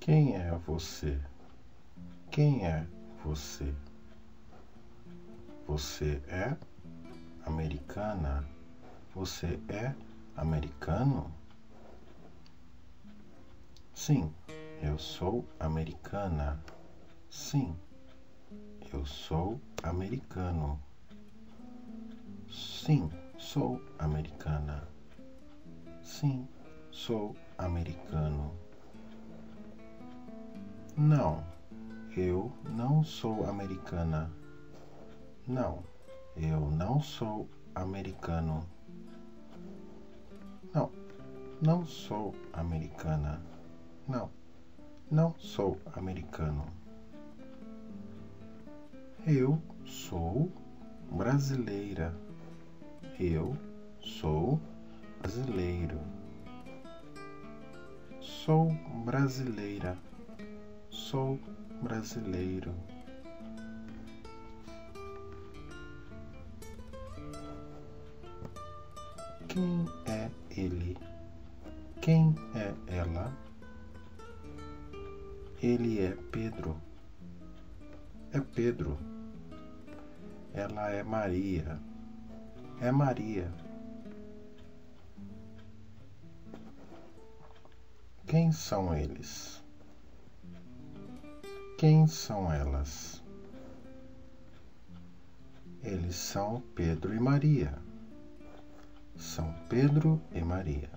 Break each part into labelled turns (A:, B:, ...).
A: Quem é você? Quem é você? Você é americana? Você é americano? Sim, eu sou americana. Sim, eu sou americano. Sim, sou americana. Sim, sou americano. Não, eu não sou americana. Não, eu não sou americano. Não, não sou americana. Não, não sou americano. Eu sou brasileira. Eu sou brasileiro. Sou brasileira. Sou brasileiro. Quem é ele? Quem é ela? Ele é Pedro. É Pedro. Ela é Maria. É Maria. Quem são eles? Quem são elas? Eles são Pedro e Maria. São Pedro e Maria.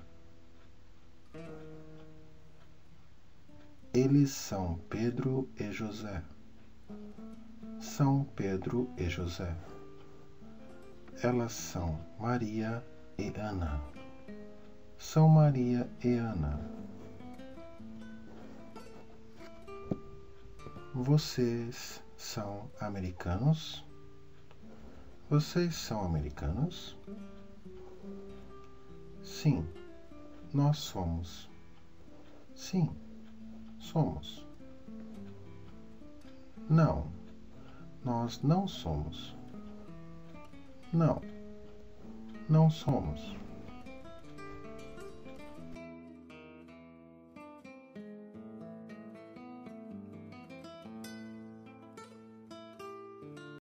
A: Eles são Pedro e José. São Pedro e José. Elas são Maria e Ana. São Maria e Ana. Vocês são americanos? Vocês são americanos? Sim, nós somos. Sim somos. Não, nós não somos. Não, não somos.